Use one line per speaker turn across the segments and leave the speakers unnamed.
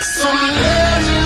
Some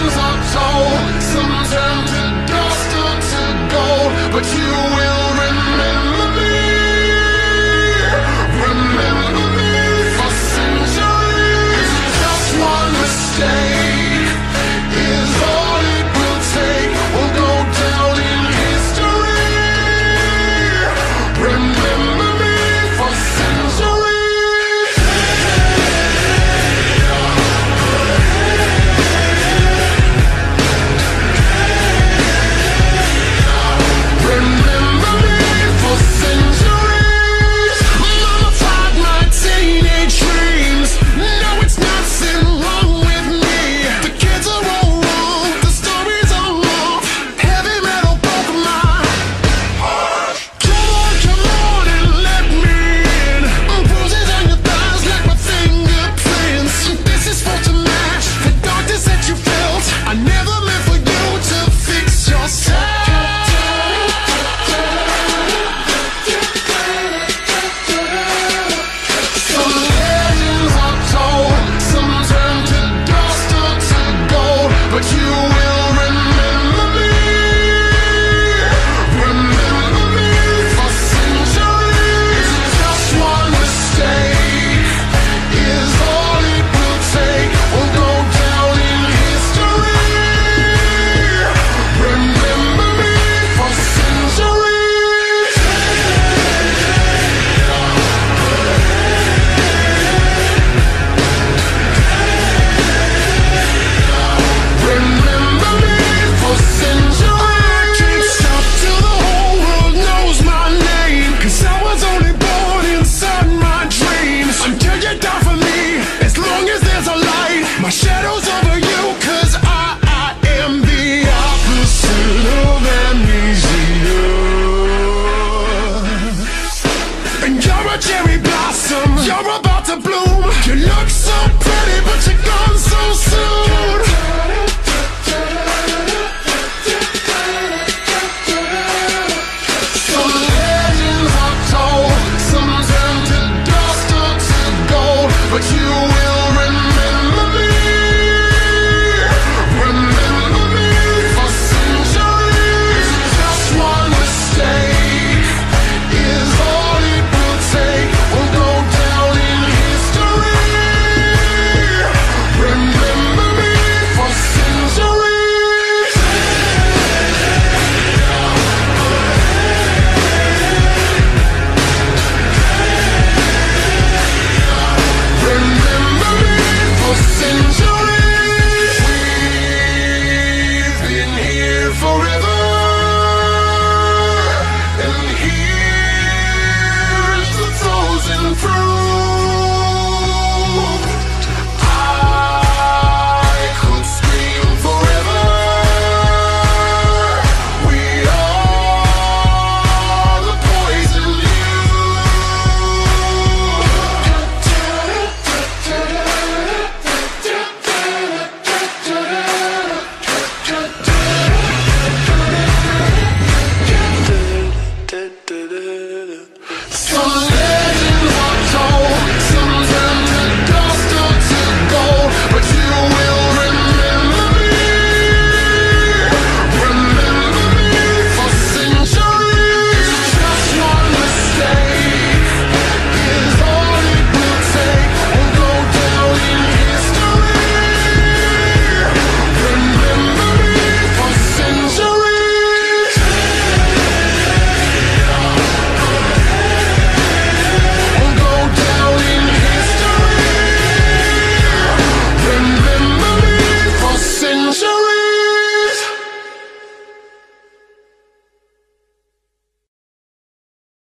to blue.